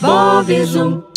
Bob Zoom.